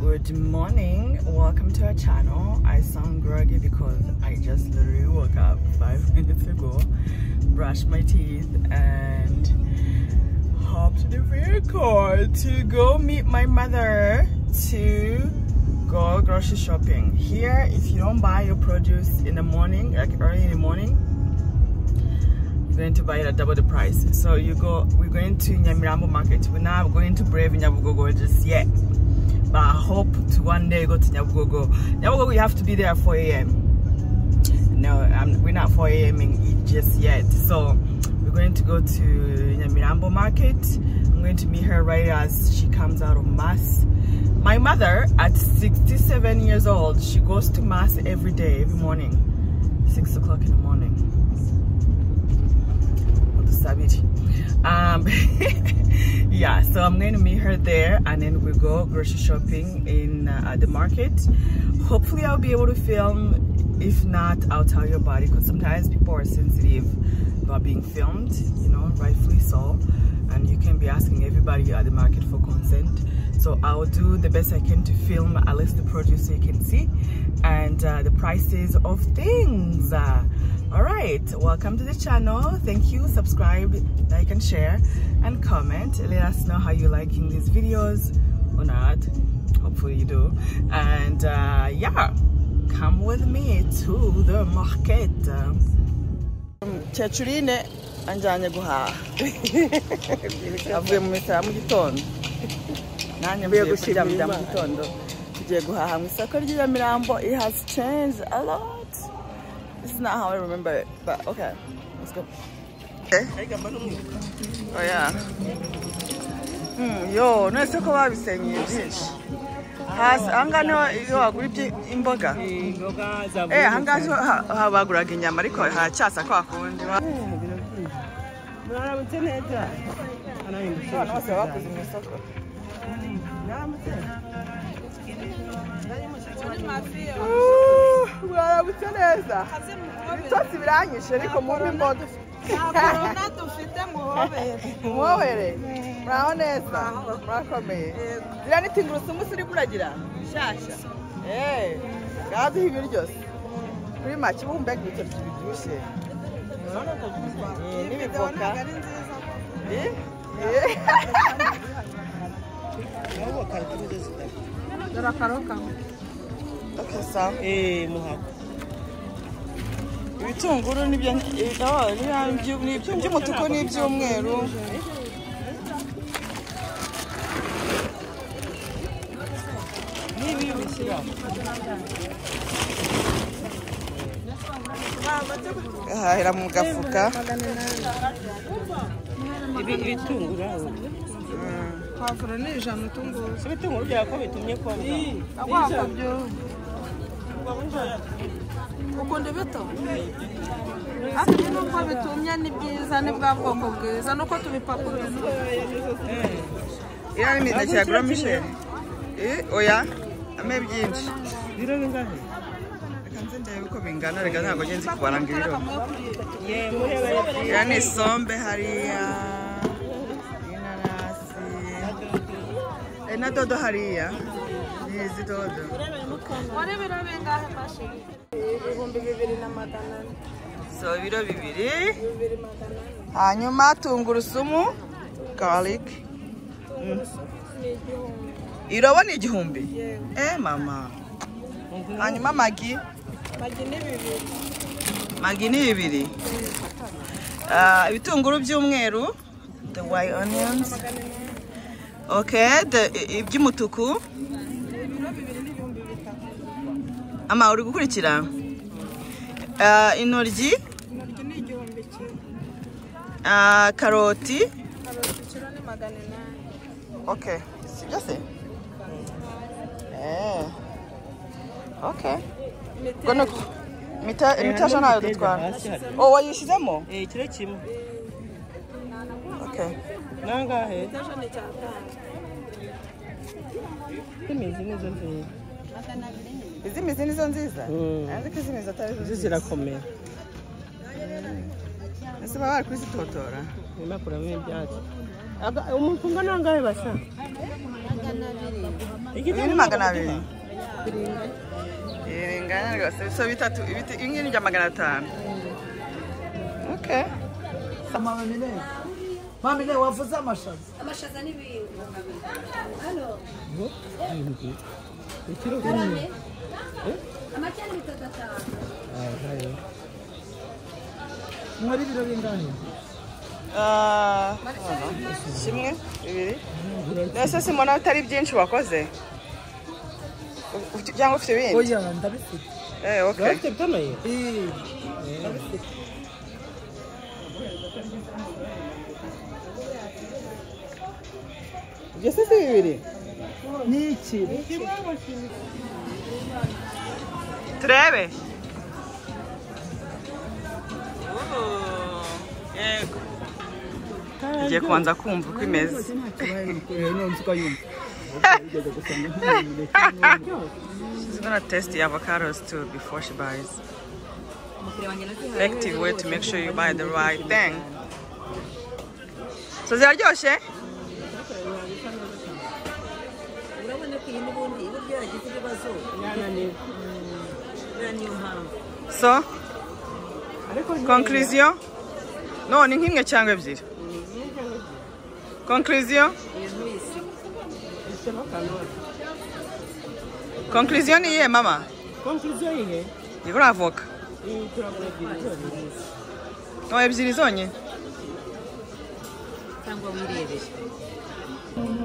Good morning, welcome to our channel. I sound groggy because I just literally woke up five minutes ago, brushed my teeth, and hopped the vehicle to go meet my mother to go grocery shopping. Here, if you don't buy your produce in the morning, like early in the morning, you're going to buy it at double the price. So you go, we're going to Nyamirambo market. We're not going to Brave Nyabugogo just yet. But I hope to one day go to Nyabugogo. Nyabugogo, you have to be there at 4 a.m. No, I'm, we're not 4 a.m. in just yet. So we're going to go to Nyamirambo market. I'm going to meet her right as she comes out of mass. My mother, at 67 years old, she goes to mass every day, every morning, 6 o'clock in the morning. Um, yeah, so I'm going to meet her there and then we go grocery shopping in uh, the market. Hopefully I'll be able to film. If not, I'll tell you about it because sometimes people are sensitive about being filmed, you know, rightfully so. And you can be asking everybody at the market for consent. So I'll do the best I can to film at least the produce so you can see and prices of things. Uh, all right welcome to the channel. Thank you. Subscribe like and share and comment. Let us know how you're liking these videos or not. Hopefully you do. And uh, yeah come with me to the market. Chechurine anjanye guhaha avuye mu misara mu gitondo. Nanjye mvuye kuryamira mu gitondo tugiye guhaha mu isoko ry'Inyamirambo it has changed a lot This is not how I remember it, but okay, let's go. Okay. Oh yeah. Hmm, yo, nese ko babisenyeye byinshi. Hasi ahangaha niho iyo wagura imboga. Eh, ahangaha niho baguraga inyama ariko haracyasa kwa kundi. Mwaramutse neza. Abantu bose bakuze mu isoko. Mwaramutse neza ibitotsi biranyishe ariko mubi imboga korona dufite muhobere muhobere muraho neza. Murakomeye. Ziriya ni tungurusumu uri kuragira nshyashya eee ngaduha ibiryo se kuri make ubu mbega ibitoki bibyibushye n'ibivoka dore akaroka akasa Eh, muhako. ibitunguru n'ibyo by'umutuku n'iby'umweru Nibi bishyira. gahahira mu gafuka Ibi ibitunguru aho. Pavuro ni ijana utunguzi Si ibitunguru bya ko bitumye kwa muganga. agwako byo ukunda ibito ariko nubwo bitumye ni byiza ni bwa bwoko bwiza. Nuko tubipakurura iriya ni imineke ya goromisheri oya ame byinshi. Biro bingahe? reka nze ndebe uko bingana reka ntabwo ngenzi kubara ngo ibiro iriya ni isombe hariya. Na dodo hariya. Ni izi dodo. Muri biro bingahe mashi ibihumbi bibiri. Na magana ane so ibiro bibiri hanyuma tungurusumu ni igihumbi irobo ni igihumbi? Eh mama. Hanyuma magi? Magi ni bibiri. Magi ni bibiri. Ah, ibitunguru by'umweru the white onions. Iby'umutuku ama uri gukurikira? Ah, intoryi ah, karoti? Okay sibyo se? Eh. Okay ubwo ni uko Imita- imitaja ntayo dutwara. hari. oh wayishyizemo Eh, ikiro kimwe. okay Nangahe? Imizi nizo nziza. izi mizi nizo nziza? Mm. ariko izi mizi atari zo nziza? zirakomeye. ese baba bari kuzitotora? Nyuma kuramo ibyatsi. Umuntu ungana nangahe basa? ibi ni magana abiri. Bingana rwose. So bitatu ibiti ibi ngibi ni bya magana atanu. Okay. Mamine, mamine wavuze amashaza. amashaza n'ibintu amacyane bitatu atanu Mwari biro bingahe? Ah, kimwe bibiri mbese simona bitari byinshi wakoze? Cyangwa ufite ibindi Oya, ndabifite. eh okay. Urafite bitonoye Eh, ndabifite. Ibyo se si bibiri Ni iki? turebe yego tugiye kubanza kumva uko imeze She's gonna test the avocados too before she buys. Effective way to make sure you buy the right thing. So ziraryoshye? Iburyo yagize ibibazo buriya niyo mpamvu So, conclusion? No, ni nk'imwe cyangwa ebyiri. Conclusion? iyo ntuyisi Conclusion ni iyihe mama? konkuriziyo yihe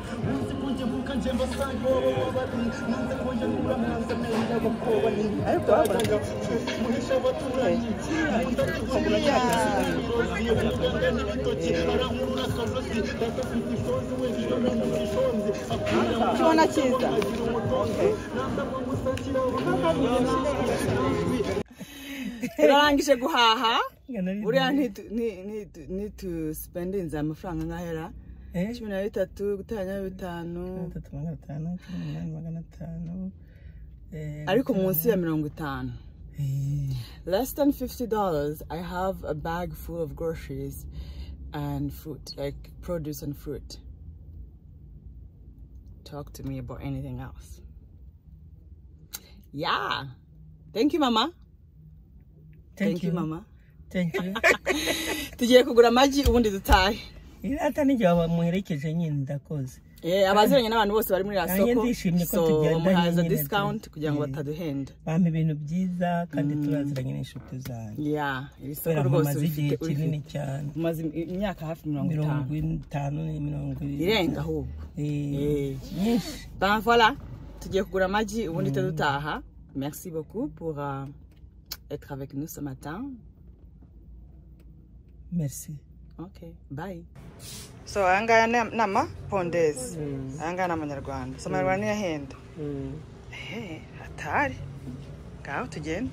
Igura avoka. iyi turagura ebyiri zonyine No, ebyiri zonyine. cyangwa wirebere Tubona cyiza. turarangije guhaha buriya ntitu- ni- ni- ntitusipendinze amafaranga nk'ahera cumi na bitatu gutanya bitanu. Bitatu magana atanu cumi n'umunani magana atanu eh, ariko munsi ya mirongo itanu. Eh, less than fifty dollars i have a bag full of groceries and fruit like produce and fruit. Talk to me about anything else. Yeah. Thank you mama. Thank, you. Mama. Thank you. Tugiye kugura amagi ubundi dutahe irata n'igihe wamuherekeje nyine ndakoze Eh, abaziranye n'abantu bose bari muri iriya soko. so bamuhaza tu- kugira ngo eh. bataduhenda bampa ibintu byiza kandi turaziranye n'inshuti zanjye iri soko rwose igihe urifite kinini cyane umaze imyaka hafi mirongo mirongo itanu itanu ni mirongo irenga ahubwo Eh, Eh. nyinshi Ben voilà, tugiye kugura amagi ubundi mm. dutaha. Merci beaucoup pour euh, être avec nous ce matin. merci. Ok, bye. So aya ngaya ni ni amapondezi aya ngaya ni amanyarwanda so amanyarwanda niyo ahenda ehe hatari. Ngaho tugende